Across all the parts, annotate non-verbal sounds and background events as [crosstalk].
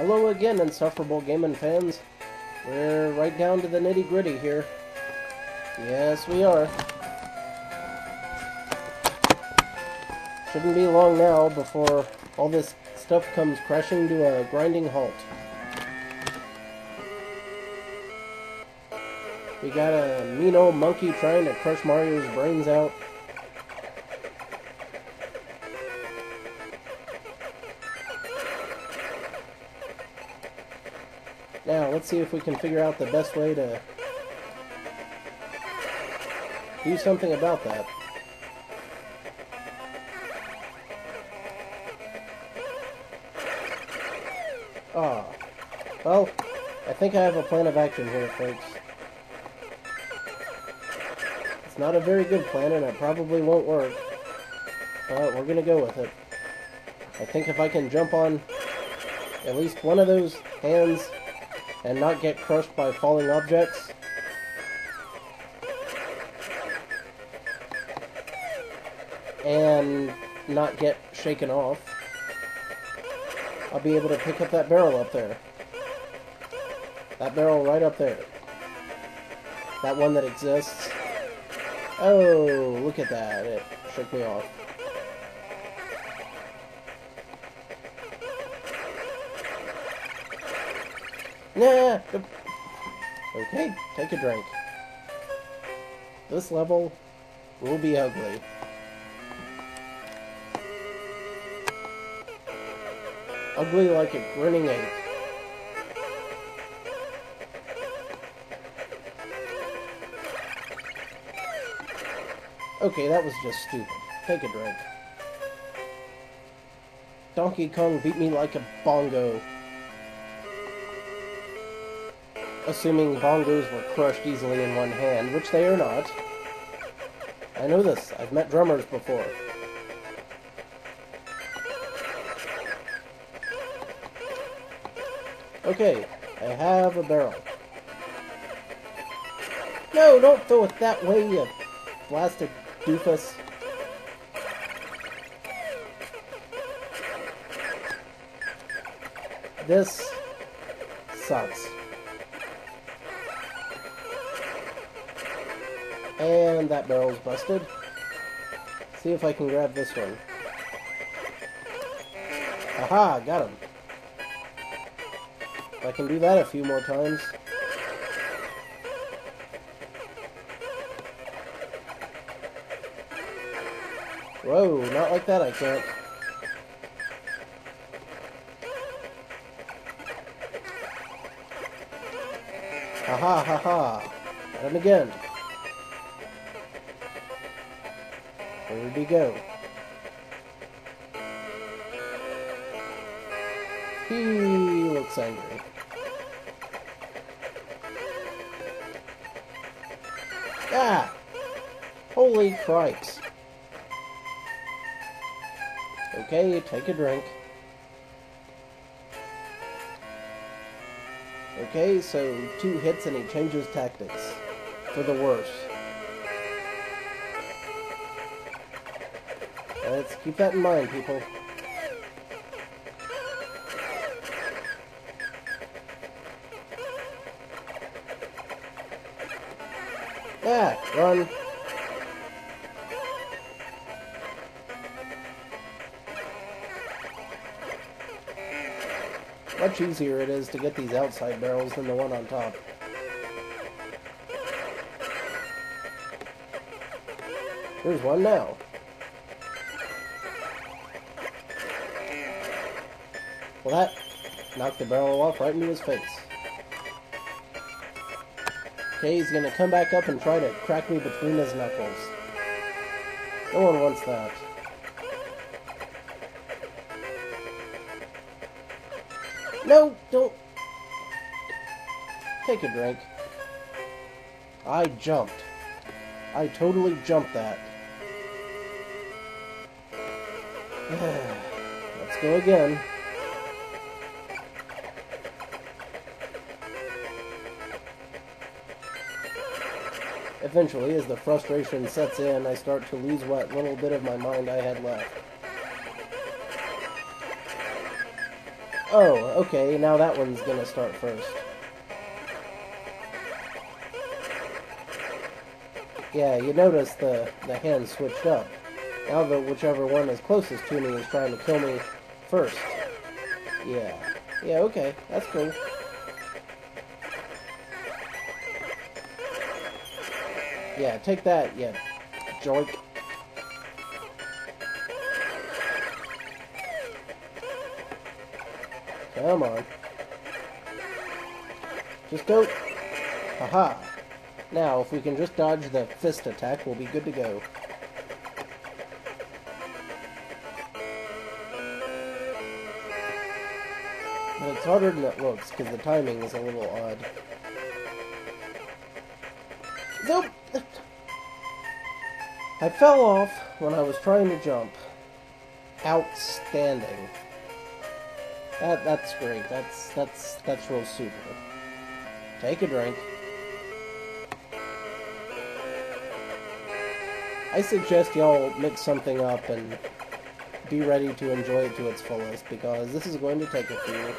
Hello again, insufferable gaming fans. We're right down to the nitty gritty here. Yes, we are. Shouldn't be long now before all this stuff comes crashing to a grinding halt. We got a mean old monkey trying to crush Mario's brains out. Let's see if we can figure out the best way to do something about that. Ah. Well, I think I have a plan of action here, folks. It's not a very good plan, and it probably won't work. But we're gonna go with it. I think if I can jump on at least one of those hands and not get crushed by falling objects, and not get shaken off, I'll be able to pick up that barrel up there. That barrel right up there. That one that exists. Oh, look at that. It shook me off. Nah. Okay, take a drink. This level will be ugly. Ugly like a grinning ape. Okay, that was just stupid. Take a drink. Donkey Kong beat me like a bongo. Assuming bongos were crushed easily in one hand, which they are not. I know this. I've met drummers before. Okay, I have a barrel. No, don't throw it that way, you blasted doofus. This sucks. And that barrel's busted. See if I can grab this one. Aha, got him. I can do that a few more times. Whoa, not like that I can't. Ha ha ha ha. Him again. Where did he go? He looks angry. Ah! Holy cripes. Okay, take a drink. Okay, so two hits and he changes tactics. For the worse. Let's keep that in mind, people. Ah, run. Much easier it is to get these outside barrels than the one on top. Here's one now. Well, that knocked the barrel off right into his face. Okay, he's gonna come back up and try to crack me between his knuckles. No one wants that. No, don't. Take a drink. I jumped. I totally jumped that. [sighs] Let's go again. Eventually, as the frustration sets in, I start to lose what little bit of my mind I had left. Oh, okay, now that one's gonna start first. Yeah, you notice the, the hands switched up. Now the whichever one is closest to me is trying to kill me first. Yeah. Yeah, okay, that's cool. Yeah, take that, yeah. Joink. Come on. Just go. Haha. Now, if we can just dodge the fist attack, we'll be good to go. But it's harder than it looks, because the timing is a little odd. Nope! I fell off when I was trying to jump. Outstanding. That that's great. That's that's that's real super. Take a drink. I suggest y'all mix something up and be ready to enjoy it to its fullest because this is going to take a few.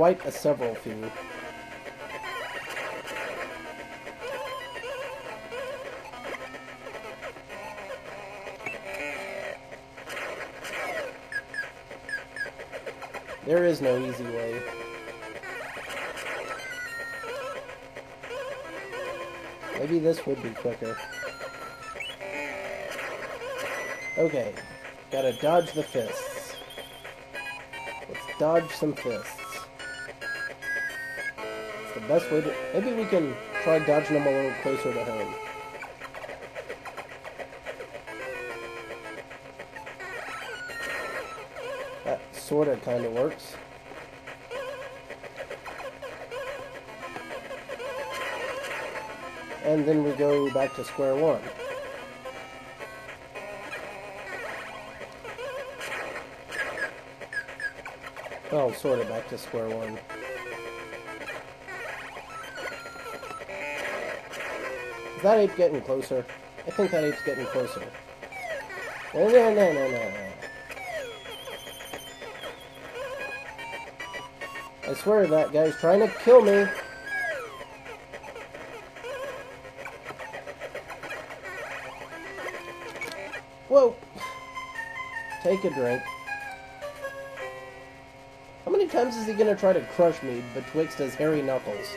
Quite a several few. There is no easy way. Maybe this would be quicker. Okay, gotta dodge the fists. Let's dodge some fists. Best way to... Maybe we can try dodging them a little closer to home. That sorta kinda works. And then we go back to square one. Oh, well, sort of back to square one. Is that ape getting closer? I think that ape's getting closer. No, no, no, no, no. I swear that guy's trying to kill me. Whoa! Take a drink. How many times is he gonna try to crush me betwixt his hairy knuckles?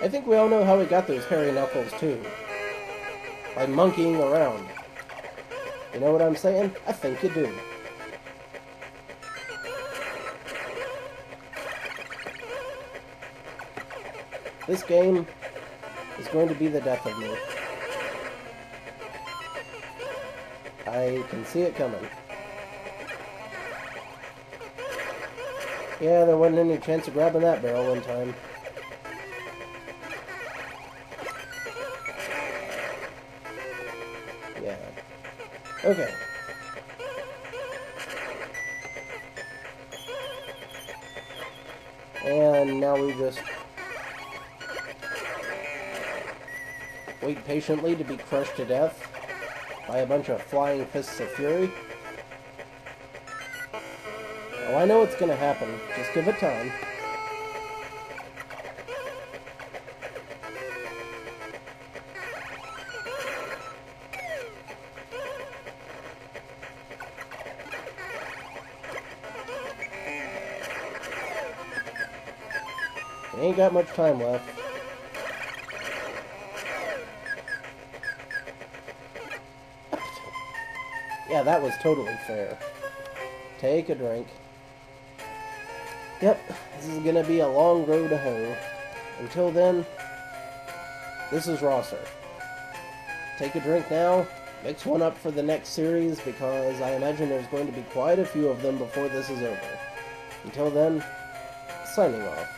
I think we all know how he got those hairy knuckles, too. By monkeying around. You know what I'm saying? I think you do. This game is going to be the death of me. I can see it coming. Yeah, there wasn't any chance of grabbing that barrel in time. Okay. And now we just wait patiently to be crushed to death by a bunch of flying fists of fury. Oh, I know what's gonna happen. Just give it time. Ain't got much time left. yeah, that was totally fair. Take a drink. Yep, this is gonna be a long road to hoe. Until then, this is Rosser. Take a drink now, mix one up for the next series because I imagine there's going to be quite a few of them before this is over. Until then, signing off.